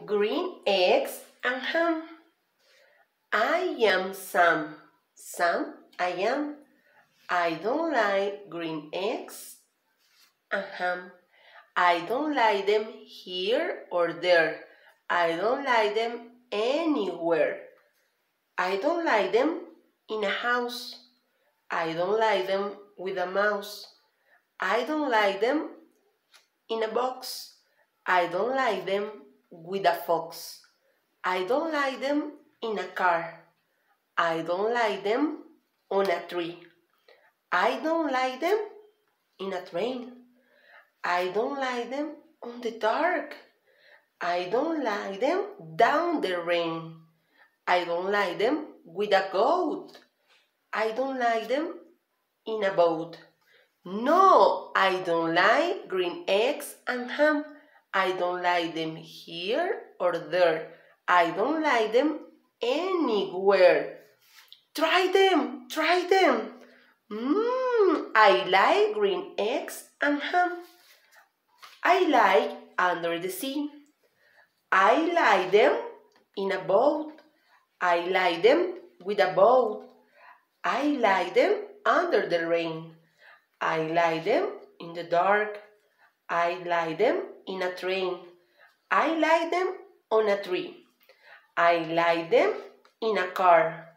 green eggs and ham. I am Sam. Sam, I am. I don't like green eggs and ham. I don't like them here or there. I don't like them anywhere. I don't like them in a house. I don't like them with a mouse. I don't like them in a box. I don't like them with a fox. I don't like them in a car. I don't like them on a tree. I don't like them in a train. I don't like them on the dark. I don't like them down the rain. I don't like them with a goat. I don't like them in a boat. No, I don't like green eggs and ham. I don't like them here or there. I don't like them anywhere. Try them, try them. Mmm, I like green eggs and ham. I like under the sea. I like them in a boat. I like them with a boat. I like them under the rain. I like them in the dark. I like them in a train. I like them on a tree. I like them in a car.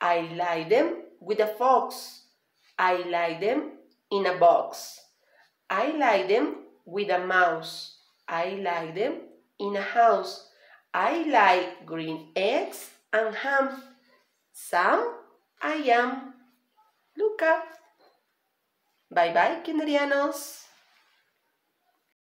I like them with a fox. I like them in a box. I like them with a mouse. I like them in a house. I like green eggs and ham. Sam, I am. Luca. Bye bye, kinderianos.